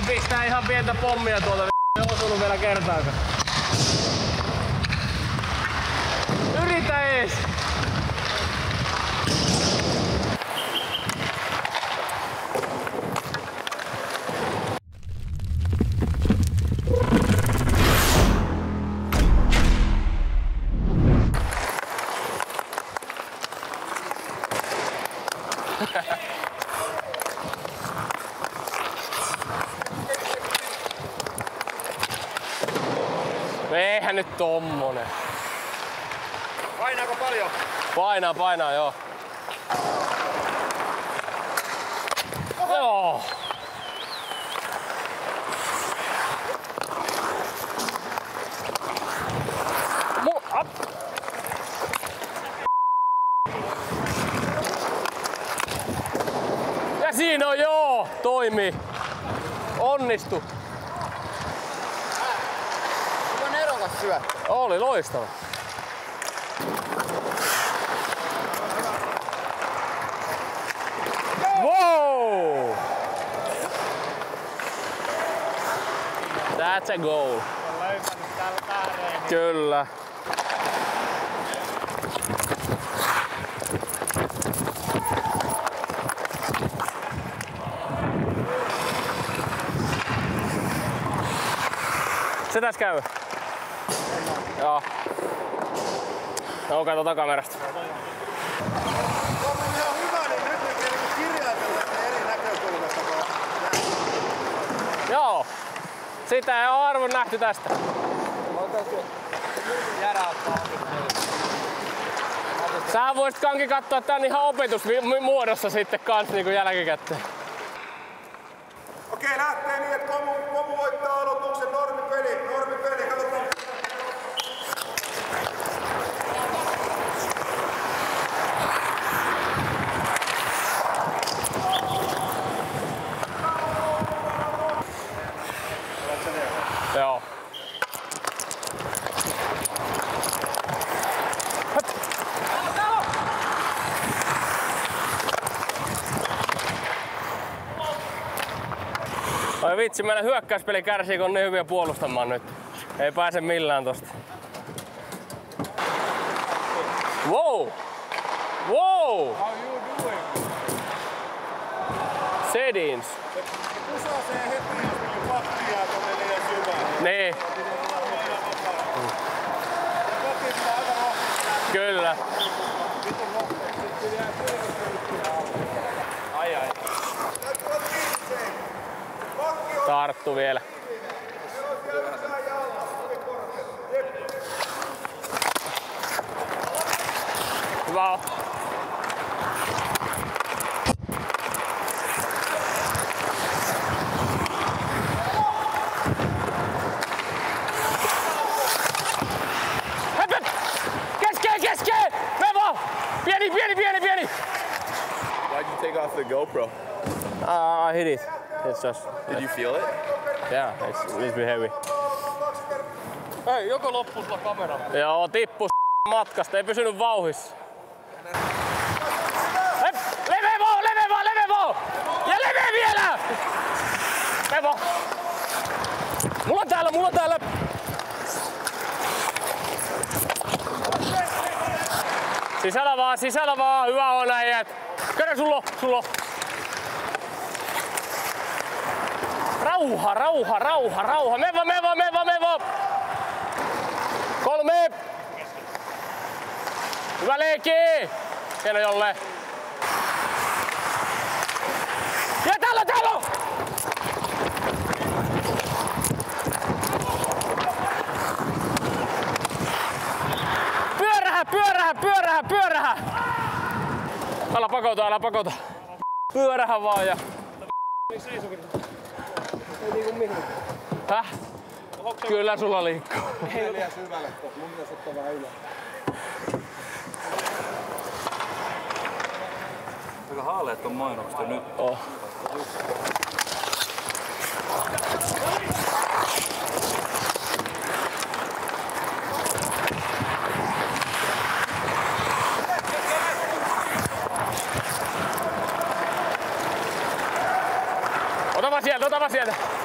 Sekin pistää ihan pientä pommia tuolta. Ei osunut vielä kertaakaan. Yritä ees! Nyt tommonen. Painaako paljon? Painaa, painaa, joo. Joo. Ap. Ja siinä on joo, toimii. Onnistu. Syöttö. Oli loistava. Wow! That's a goal. Kyllä. Se tässä käy. Joo. No kato kun- Joo. Sitä ei ole arvon nähty tästä. Sä voisit kanki katsoa tän ihan opetusmuodossa sitten kans niinku jälkikäteen. Okei, lähtee niin, että Komu, Komu voittaa aloituksen normipeli. Normipeli, katsotaan. Joo. Oi vitsi, meidän hyökkäyspeli kärsii, kun on niin hyviä puolustamaan nyt. Ei pääse millään tosta. Wow! Wow! How you doing? Sedins. Kusasee heti, jos meillä Tarttu vielä. hyvä on. Pieni, pieni, pieni! Why'd you take off the GoPro? Uh, I hit it. It's just, Did you feel it? yeah, it's a little bit heavy. Hei, joko loppuu sulla kamera? Joo, tippu matkasta, ei pysynyt vauhissa. Leve vaan, leve vaan, leve vaan! Ja leve vielä! Levo! Mulla on täällä, mulla on täällä! Sisällä vaan, sisällä vaan, hyvä on äijät. Kerran sulla, sulla. Rauha, rauha, rauha, rauha. Me vaan, me vaan, me vaan, me vaan. Kolme. Hyvä leikki. Hieno Jolle. Ja täällä, täällä. Pyörähä, pyörähä, pyörähä, pyörähä. Älä pakota, älä pakota. Pyörähä vaan ja... Häh? Kyllä sulla liikkuu. Liian syvälle, mun pitäisi ottaa vähän ylös. Aika haaleet on mainokset nyt. Oh. paseando, está paseando.